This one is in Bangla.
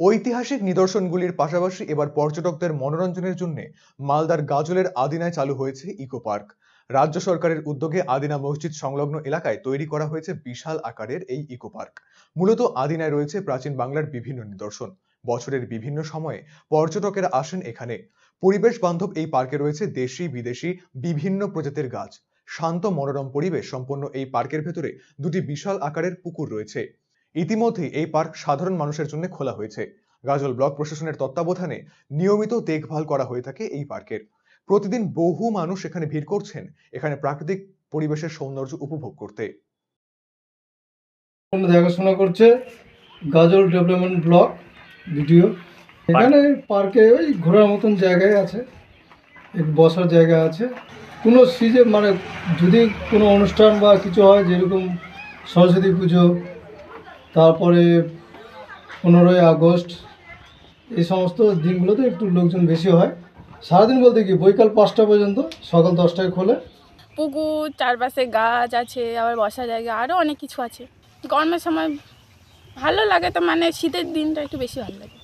ঐতিহাসিক নিদর্শনগুলির পাশাপাশি এবার পর্যটকদের মনোরঞ্জনের জন্য মালদার গাজলের আদিনায় চালু হয়েছে ইকো পার্ক। রাজ্য সরকারের উদ্যোগে আদিনা মসজিদ সংলগ্ন এলাকায় তৈরি করা হয়েছে বিশাল আকারের এই ইকো পার্ক। মূলত আদিনায় রয়েছে প্রাচীন বাংলার বিভিন্ন নিদর্শন। বছরের বিভিন্ন সময়ে পর্যটকেরা আসেন এখানে। পরিবেশ বান্ধব এই পার্কে রয়েছে দেশি, বিদেশি, বিভিন্ন প্রজাতির গাছ। শান্ত মনোরম পরিবেশ সম্পন্ন এই পার্কের ভেতরে দুটি বিশাল আকারের পুকুর রয়েছে। ইতিমধ্যেই এই পার্ক সাধারণ মানুষের জন্য খোলা হয়েছে। গাজল ব্লক প্রশাসনের তত্ত্বাবধানে নিয়মিত দেখভাল করা হয়ে থাকে এই পার্কের। প্রতিদিন বহু মানুষ এখানে ভিড় করছেন, এখানে প্রাকৃতিক পরিবেশের সৌন্দর্য উপভোগ করতে। দেখাশোনা করছে গাজল ডেভেলপমেন্ট ব্লক ভিডিও এখানে পার্কে ওই ঘোরার মতন জায়গায় আছে বসার জায়গা আছে। কোনো সিজন মানে যদি কোনো অনুষ্ঠান বা কিছু হয়, যেরকম সরস্বতী পুজো তারপরে পনেরোই আগস্ট, এই সমস্ত দিনগুলোতে একটু লোকজন বেশি হয়। সারাদিন বলতে কি, বৈকাল পাঁচটা পর্যন্ত, সকাল দশটায় খোলে। পুকুর, চারপাশে গাছ আছে, আবার বসা জায়গা আরও অনেক কিছু আছে। গরমের সময় ভালো লাগে তো মানে শীতের দিনটা একটু বেশি ভালো লাগে।